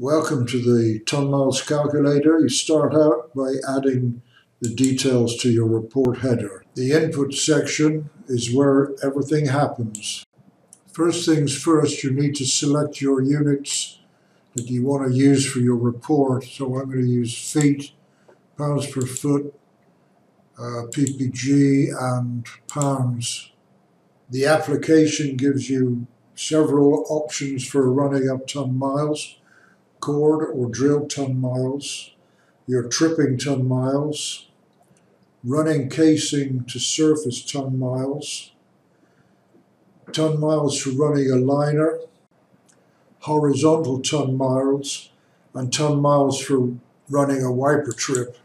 Welcome to the ton miles calculator. You start out by adding the details to your report header. The input section is where everything happens. First things first, you need to select your units that you want to use for your report. So I'm going to use feet, pounds per foot, uh, ppg, and pounds. The application gives you several options for running up ton miles, core or drill ton miles, your tripping ton miles, running casing to surface ton miles, ton miles for running a liner, horizontal ton miles, and ton miles for running a wiper trip.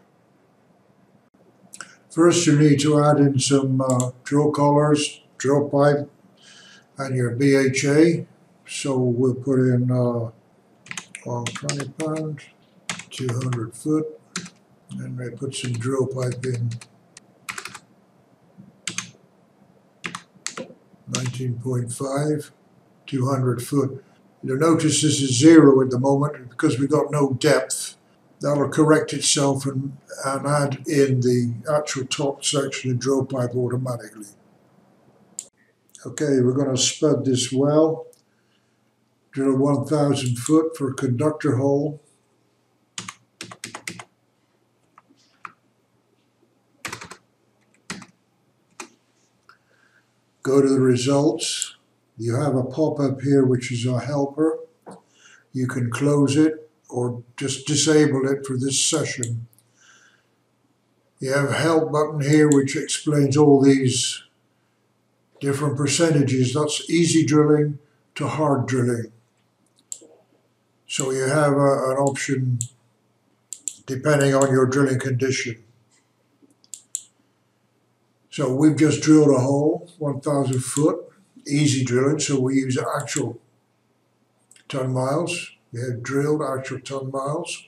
First, you need to add in some uh, drill collars, drill pipe, and your BHA. So we'll put in uh, 20 pounds, 200 foot, and we put some drill pipe in. 19.5, 200 foot. You'll notice this is zero at the moment because we've got no depth. That'll correct itself and, and add in the actual top section of drill pipe automatically. Okay, we're going to spud this well. Drill 1,000 foot for conductor hole. Go to the results. You have a pop-up here which is a helper. You can close it or just disable it for this session. You have a help button here which explains all these different percentages. That's easy drilling to hard drilling. So you have a, an option depending on your drilling condition. So we've just drilled a hole, 1,000 foot, easy drilling, so we use actual ton miles. We have drilled actual ton miles.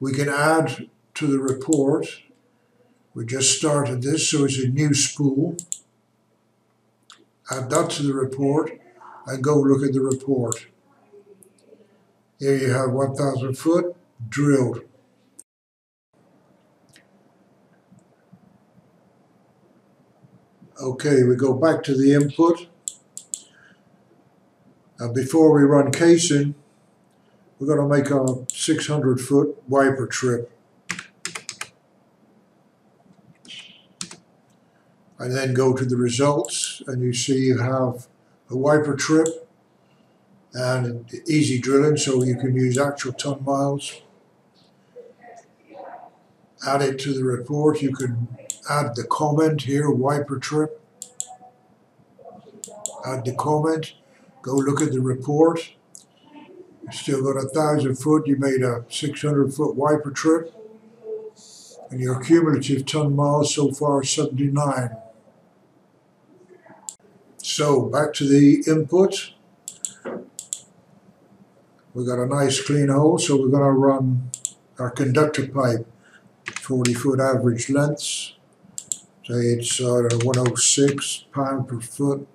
We can add to the report. We just started this, so it's a new spool add that to the report and go look at the report. Here you have 1,000 foot drilled. Okay, we go back to the input. And before we run casing, we're going to make a 600 foot wiper trip. and then go to the results and you see you have a wiper trip and easy drilling so you can use actual ton miles. Add it to the report. You can add the comment here, wiper trip. Add the comment. Go look at the report. You still got a thousand foot. You made a 600 foot wiper trip. And your cumulative ton miles so far is 79. So back to the input. We got a nice clean hole, so we're going to run our conductor pipe, 40 foot average lengths. Say it's uh, 106 pound per foot,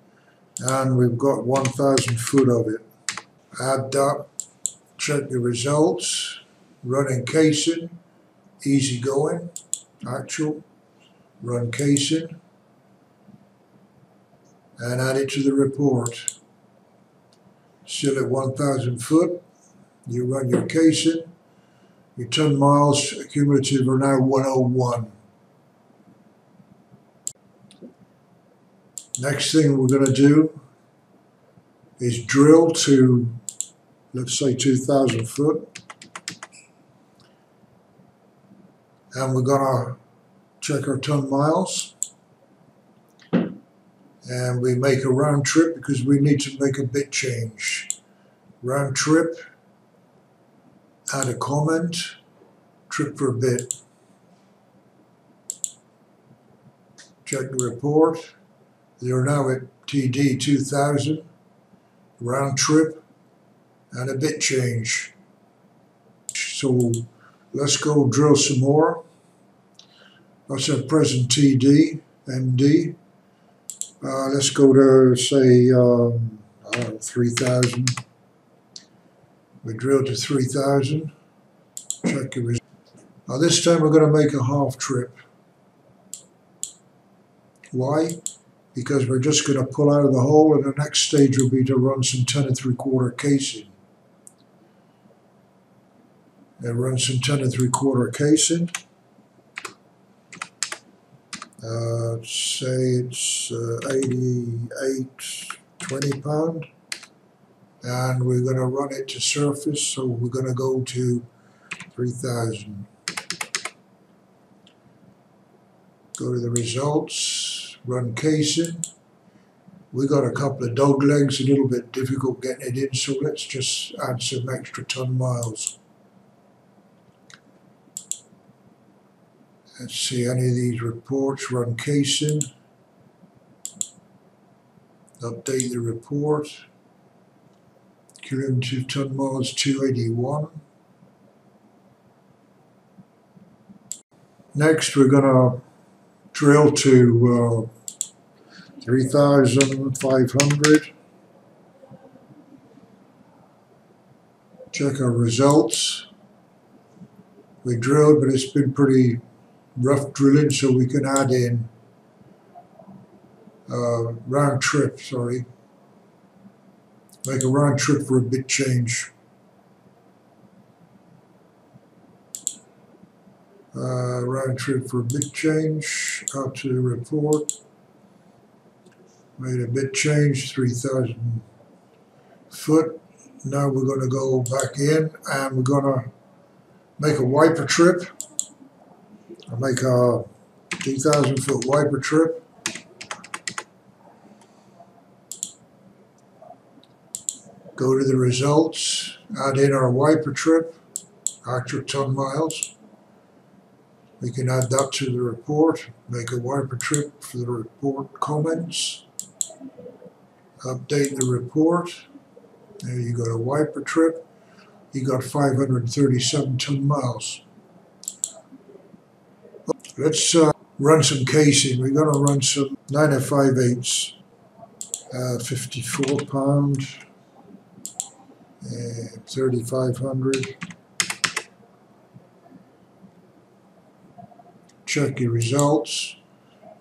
and we've got 1,000 foot of it. Add that, check the results, running casing, easy going, actual, run casing and add it to the report. Still at 1,000 foot, you run your casing, your ton miles cumulative are now 101. Next thing we're going to do is drill to, let's say 2,000 foot. And we're going to check our ton miles and we make a round trip because we need to make a bit change. Round trip, add a comment, trip for a bit. Check the report. They're now at TD 2000, round trip, and a bit change. So let's go drill some more. That's our present TD, MD. Uh, let's go to say um, 3,000. We drilled to 3000. Check your result. Now this time we're going to make a half trip. Why? Because we're just going to pull out of the hole and the next stage will be to run some 10 and 3 quarter casing. And run some 10 and 3 quarter casing. Uh, say it's uh, 88, 20 pound. And we're going to run it to surface, so we're going to go to 3000. Go to the results, run casing. We got a couple of dog legs, a little bit difficult getting it in, so let's just add some extra ton miles. Let's see any of these reports, run casing. Update the report. Cumulative ton miles 281. Next we're going to drill to uh, 3,500. Check our results. We drilled, but it's been pretty rough drilling, so we can add in uh, round trip, sorry. Make a round trip for a bit change. uh, round trip for a bit change, out to report. Made a bit change, 3,000 foot. Now we're going to go back in and we're going to make a wiper trip. I'll make a 2,000 foot wiper trip. Go to the results, add in our wiper trip, actual ton miles. We can add that to the report, make a wiper trip for the report comments, update the report. There you got a wiper trip. You got 537 ton miles. Let's uh, run some casing. We're going to run some 9 5 eighths, uh, 54 pound, 3500. check your results,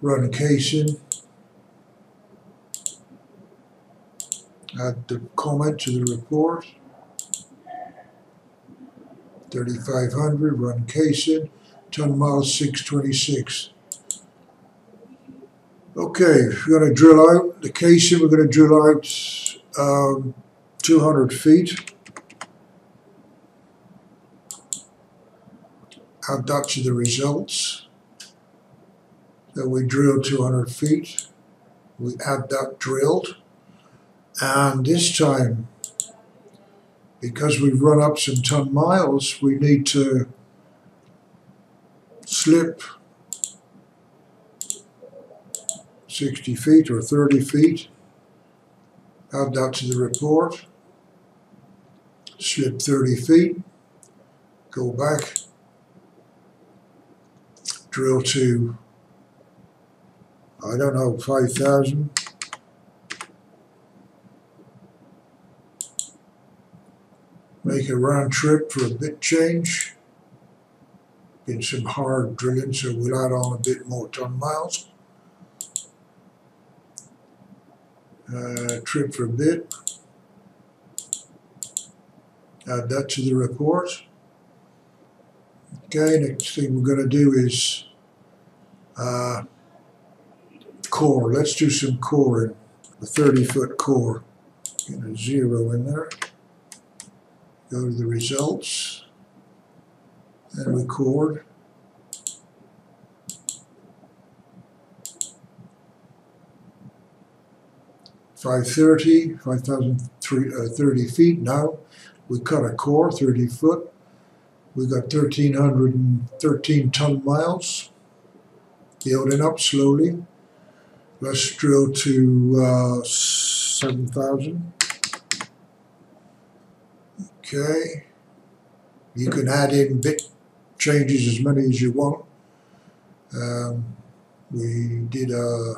run casing, add the comment to the report, 3500, run casing, ton miles 626. Okay, we're going to drill out the casing, we're going to drill out um, 200 feet. Add that to the results that we drilled 200 feet. We add that drilled. And this time, because we've run up some ton miles, we need to slip 60 feet or 30 feet. Add that to the report. Slip 30 feet. Go back. Drill to I don't know, 5,000. Make a round trip for a bit change. Been some hard drilling, so we'll add on a bit more ton miles. Uh, trip for a bit. Add that to the report. Okay, next thing we're going to do is uh, core. Let's do some coring. A 30 foot core. Get a zero in there. Go to the results. And record. Five thirty, five thousand uh, thirty feet. Now we cut a core, thirty foot. We got thirteen hundred and thirteen ton miles. Building up slowly. Let's drill to uh, 7,000. Okay. You can add in bit changes as many as you want. Um, we did a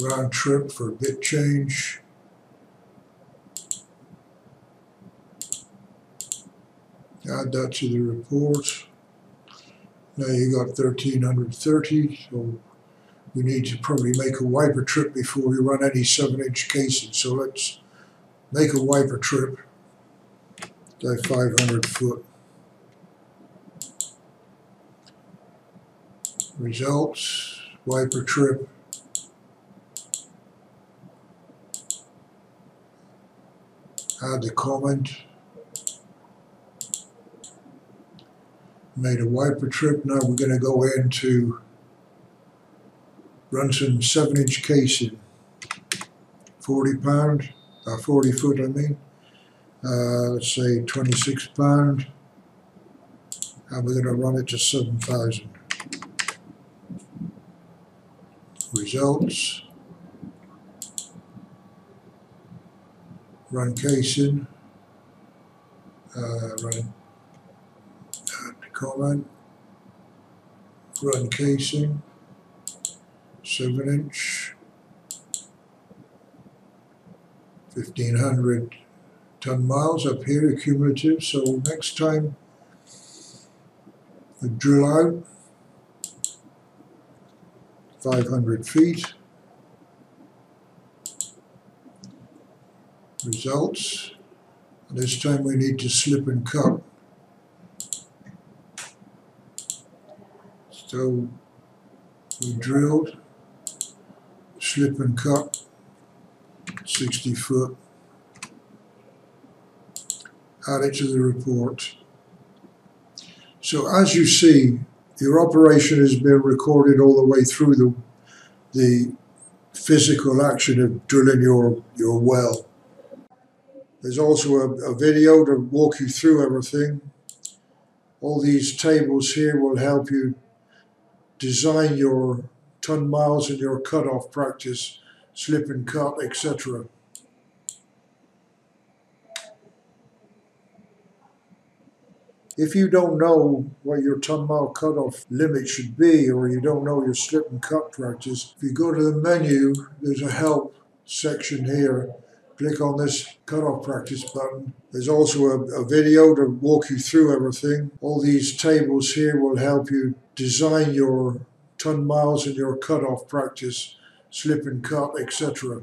round trip for bit change. Add that to the report. Now you got thirteen hundred thirty, so we need to probably make a wiper trip before we run any seven inch casing, so let's make a wiper trip. Five hundred foot. Results, wiper trip. Add the comment. Made a wiper trip, now we're gonna go into run some seven inch casing. Forty pound, uh, forty foot I mean. Uh, let's say twenty-six pound. And we're gonna run it to seven thousand. Results. Run casing. Uh, run comment. Run casing seven inch, fifteen hundred ton miles up here accumulative. So next time we drill out five hundred feet. Results. This time we need to slip and cut. So we drilled slip and cut, 60 foot. Add it to the report. So as you see, your operation has been recorded all the way through the, the physical action of drilling your, your well. There's also a, a video to walk you through everything. All these tables here will help you design your ton miles and your cutoff practice, slip and cut, etc. If you don't know what your ton mile cutoff limit should be, or you don't know your slip and cut practice, if you go to the menu, there's a help section here. Click on this cutoff practice button. There's also a, a video to walk you through everything. All these tables here will help you design your ton miles and your cutoff practice, slip and cut, etc.